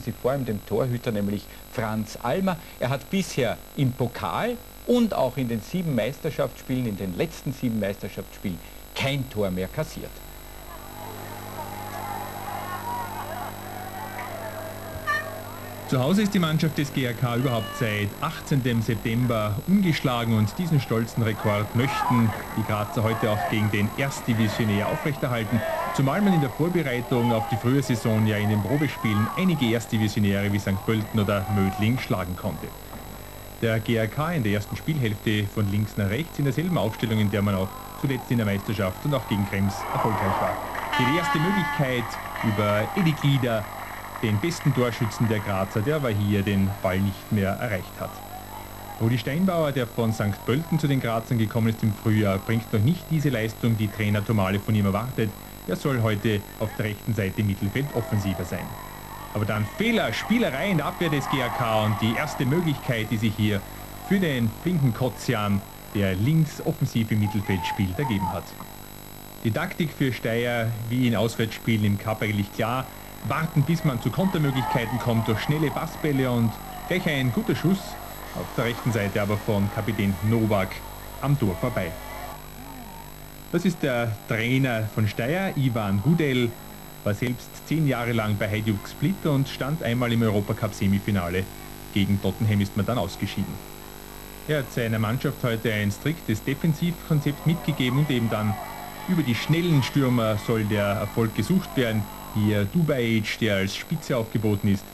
Sie vor allem dem Torhüter, nämlich Franz Almer. Er hat bisher im Pokal und auch in den sieben Meisterschaftsspielen, in den letzten sieben Meisterschaftsspielen, kein Tor mehr kassiert. Zu Hause ist die Mannschaft des GRK überhaupt seit 18. September ungeschlagen und diesen stolzen Rekord möchten die Grazer heute auch gegen den Erstdivisionär aufrechterhalten. Zumal man in der Vorbereitung auf die frühe Saison ja in den Probespielen einige Erstdivisionäre wie St. Pölten oder Mödling schlagen konnte. Der GRK in der ersten Spielhälfte von links nach rechts in derselben Aufstellung, in der man auch zuletzt in der Meisterschaft und auch gegen Krems erfolgreich war. Die erste Möglichkeit über Eddie Glieder den besten Torschützen der Grazer, der aber hier den Ball nicht mehr erreicht hat. Rudi Steinbauer, der von St. Pölten zu den Grazern gekommen ist im Frühjahr, bringt noch nicht diese Leistung, die Trainer Tomale von ihm erwartet. Er soll heute auf der rechten Seite Mittelfeld offensiver sein. Aber dann Fehler, Spielerei in der Abwehr des GAK und die erste Möglichkeit, die sich hier für den flinken Kotzian, der links offensiv im Mittelfeld spielt, ergeben hat. Die Taktik für Steyr, wie in Auswärtsspielen im Cup eigentlich klar, warten, bis man zu Kontermöglichkeiten kommt durch schnelle Passbälle und gleich ein guter Schuss auf der rechten Seite aber von Kapitän Novak am Tor vorbei. Das ist der Trainer von Steyr, Ivan Gudel, war selbst zehn Jahre lang bei Hajduk Split und stand einmal im Europacup-Semifinale. Gegen Tottenham ist man dann ausgeschieden. Er hat seiner Mannschaft heute ein striktes Defensivkonzept mitgegeben und eben dann über die schnellen Stürmer soll der Erfolg gesucht werden. Hier Dubai der als Spitze aufgeboten ist.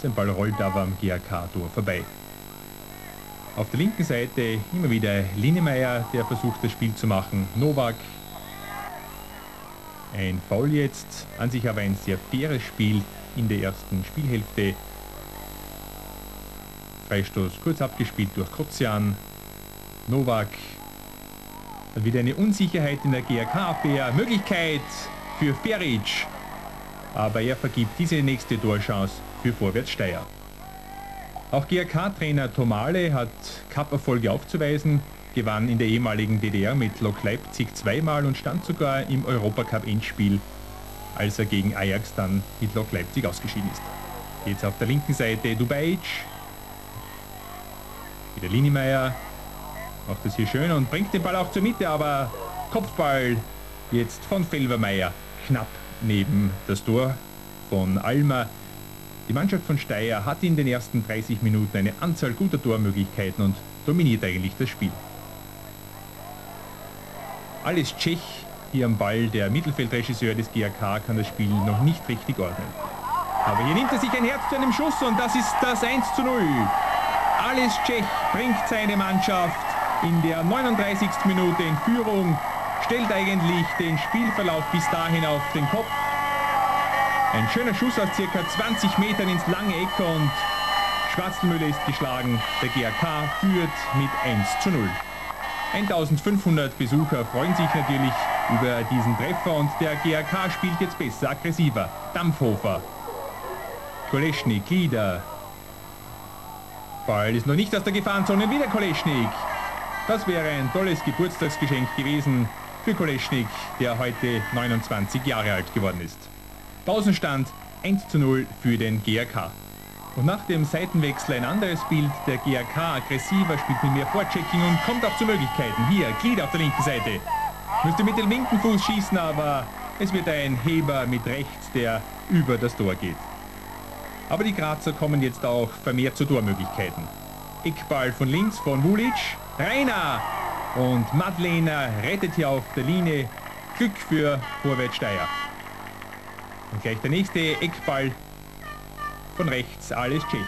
Sein Ball rollt aber am GAK-Tor vorbei. Auf der linken Seite immer wieder Linemeyer, der versucht das Spiel zu machen. Novak. Ein Foul jetzt, an sich aber ein sehr faires Spiel in der ersten Spielhälfte. Freistoß kurz abgespielt durch Kotzian. Novak hat wieder eine Unsicherheit in der GRK-Abwehr. Möglichkeit für Feric aber er vergibt diese nächste Torchance für Vorwärts Steyr. Auch GRK-Trainer Tomale hat Cup-Erfolge aufzuweisen, gewann in der ehemaligen DDR mit Lok Leipzig zweimal und stand sogar im Europacup-Endspiel, als er gegen Ajax dann mit Lok Leipzig ausgeschieden ist. Jetzt auf der linken Seite Dubaic, wieder Liniemeyer, macht das hier schön und bringt den Ball auch zur Mitte, aber Kopfball jetzt von Felvermeier knapp neben das Tor von Alma. Die Mannschaft von Steyr hat in den ersten 30 Minuten eine Anzahl guter Tormöglichkeiten und dominiert eigentlich das Spiel. Alles Tschech hier am Ball, der Mittelfeldregisseur des GAK kann das Spiel noch nicht richtig ordnen. Aber hier nimmt er sich ein Herz zu einem Schuss und das ist das 1 zu 0. Alles Tschech bringt seine Mannschaft in der 39. Minute in Führung stellt eigentlich den Spielverlauf bis dahin auf den Kopf. Ein schöner Schuss aus circa 20 Metern ins lange Eck und Schwarzmüller ist geschlagen. Der GAK führt mit 1 zu 0. 1500 Besucher freuen sich natürlich über diesen Treffer und der GAK spielt jetzt besser, aggressiver. Dampfhofer, Koleschnik, Lieder. Ball ist noch nicht aus der Gefahrenzone, wieder Koleschnik. Das wäre ein tolles Geburtstagsgeschenk gewesen für Koleschnik, der heute 29 Jahre alt geworden ist. Pausenstand 1 zu 0 für den GRK. Und nach dem Seitenwechsel ein anderes Bild, der GRK aggressiver, spielt mit mehr Vorchecking und kommt auch zu Möglichkeiten. Hier, Glied auf der linken Seite. Müsste mit dem linken Fuß schießen, aber es wird ein Heber mit rechts, der über das Tor geht. Aber die Grazer kommen jetzt auch vermehrt zu Tormöglichkeiten. Eckball von links von Vulic. Rainer und Madlena rettet hier auf der Linie. Glück für Vorwärts Steyr. Und gleich der nächste Eckball von rechts, alles Tschech.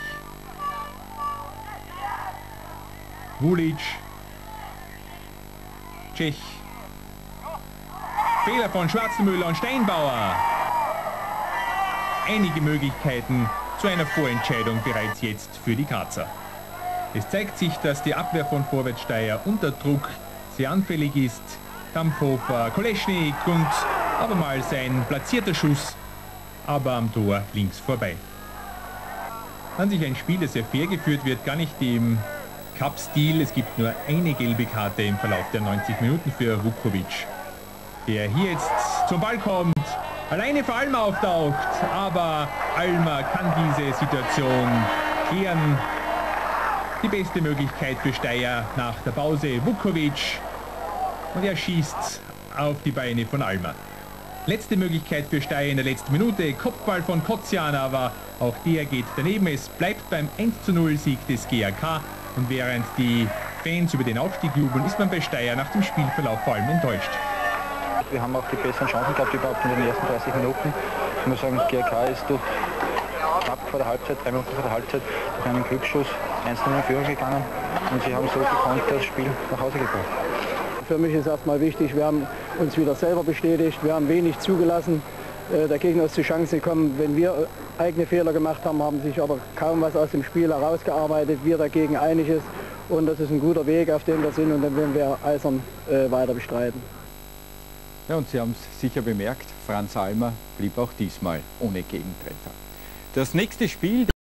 Vulic. Tschech. Fehler von Schwarzenmüller und Steinbauer. Einige Möglichkeiten zu einer Vorentscheidung bereits jetzt für die Grazer. Es zeigt sich, dass die Abwehr von Vorwärtssteier unter Druck sehr anfällig ist. Dampfhofer, Koleschnik und abermals ein platzierter Schuss, aber am Tor links vorbei. An sich ein Spiel, das sehr fair geführt wird, gar nicht im Cup-Stil. Es gibt nur eine gelbe Karte im Verlauf der 90 Minuten für Vukovic, der hier jetzt zum Ball kommt, alleine vor Alma auftaucht. Aber Alma kann diese Situation klären. Die beste Möglichkeit für Steyr nach der Pause. Vukovic. Und er schießt auf die Beine von Alma. Letzte Möglichkeit für Steyr in der letzten Minute. Kopfball von Kotzian, aber auch der geht daneben. Es bleibt beim 1 0 Sieg des GAK. Und während die Fans über den Aufstieg jubeln, ist man bei Steyr nach dem Spielverlauf vor allem enttäuscht. Wir haben auch die besseren Chancen gehabt überhaupt in den ersten 30 Minuten. Ich muss sagen, GRK ist durch knapp vor der Halbzeit, drei Minuten vor der Halbzeit, durch einen Glücksschuss 1 in Führung gegangen und sie haben so gekonnt das Spiel nach Hause gebracht. Für mich ist erstmal wichtig, wir haben uns wieder selber bestätigt, wir haben wenig zugelassen. Äh, der Gegner ist zu Chancen gekommen. Wenn wir eigene Fehler gemacht haben, haben sich aber kaum was aus dem Spiel herausgearbeitet. Wir dagegen einiges und das ist ein guter Weg, auf dem wir sind und den werden wir eisern äh, weiter bestreiten. Ja, und Sie haben es sicher bemerkt, Franz Almer blieb auch diesmal ohne Gegentreffer. Das nächste Spiel...